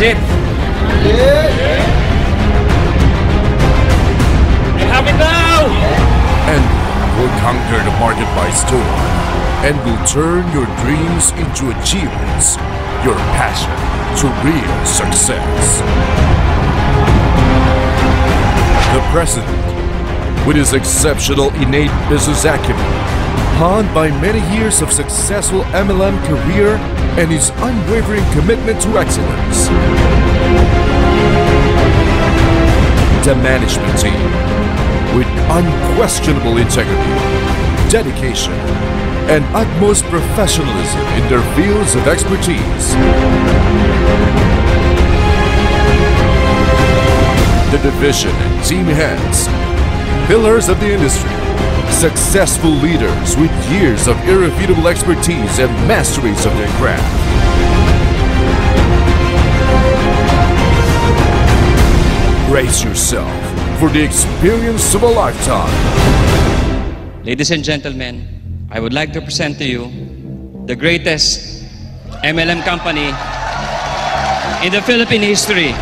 it. I have it now! and will conquer the market by storm and will turn your dreams into achievements, your passion to real success. The President, with his exceptional innate business acumen, honed by many years of successful MLM career and his unwavering commitment to excellence. The management team, with unquestionable integrity, dedication, and utmost professionalism in their fields of expertise. The division and team heads, pillars of the industry, successful leaders with years of irrefutable expertise and masteries of their craft. Brace yourself for the experience of a lifetime. Ladies and gentlemen, I would like to present to you the greatest MLM company in the Philippine history.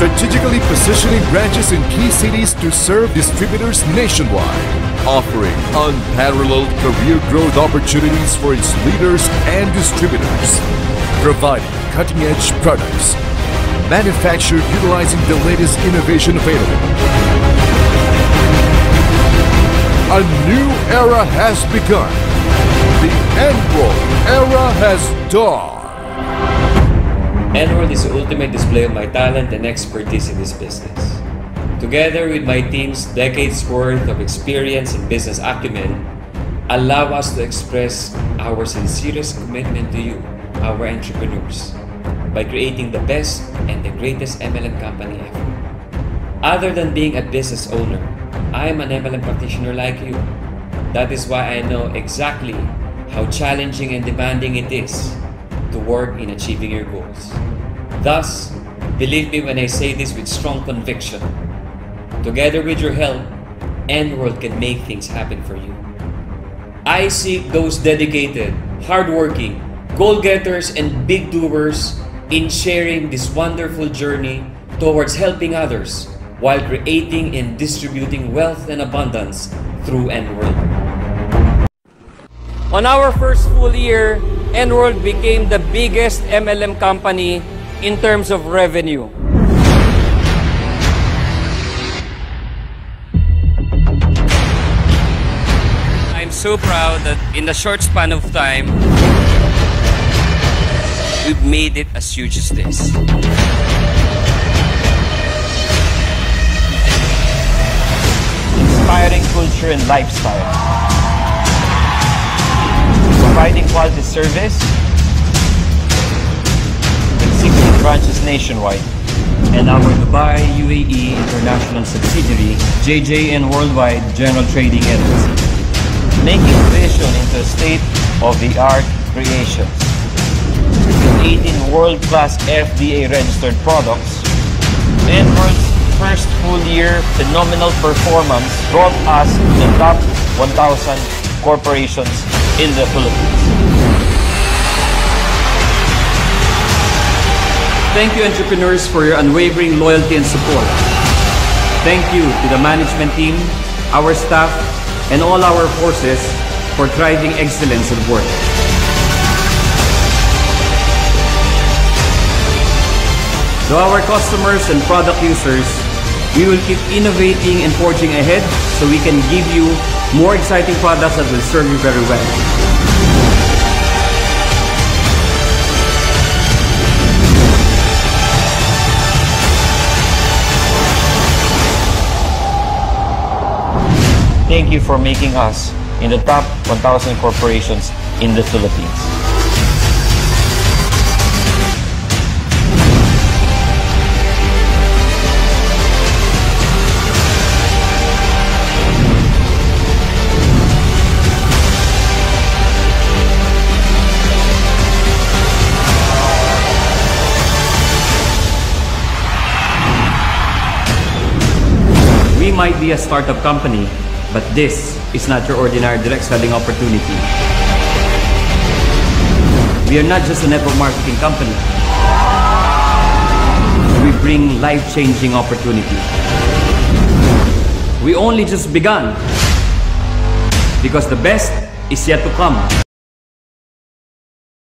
Strategically positioning branches in key cities to serve distributors nationwide, offering unparalleled career growth opportunities for its leaders and distributors, providing cutting-edge products, manufactured utilizing the latest innovation available. A new era has begun. The NWORLD era has dawned. NWORLD is the ultimate display of my talent and expertise in this business. Together with my team's decades worth of experience and business acumen, allow us to express our sincerest commitment to you, our entrepreneurs, by creating the best and the greatest MLM company ever. Other than being a business owner, I am an MLM practitioner like you. That is why I know exactly how challenging and demanding it is to work in achieving your goals. Thus, believe me when I say this with strong conviction. Together with your help, NWORLD can make things happen for you. I seek those dedicated, hardworking, goal-getters and big doers in sharing this wonderful journey towards helping others while creating and distributing wealth and abundance through NWORLD. On our first full year, NWORLD became the biggest MLM company in terms of revenue. I'm so proud that in a short span of time, we've made it as huge as this. inspiring culture and lifestyle. Providing quality service with 16 branches nationwide. and our Dubai UAE international subsidiary, JJN Worldwide General Trading LLC. Making vision into a state-of-the-art creations. With 18 world-class FDA-registered products and world's first full-year phenomenal performance brought us to the top 1,000 corporations in the Philippines. Thank you, entrepreneurs, for your unwavering loyalty and support. Thank you to the management team, our staff, and all our forces for driving excellence at work. To our customers and product users, we will keep innovating and forging ahead so we can give you more exciting products that will serve you very well. Thank you for making us in the top 1,000 corporations in the Philippines. Might be a startup company, but this is not your ordinary direct selling opportunity. We are not just a network marketing company. We bring life-changing opportunity. We only just begun because the best is yet to come.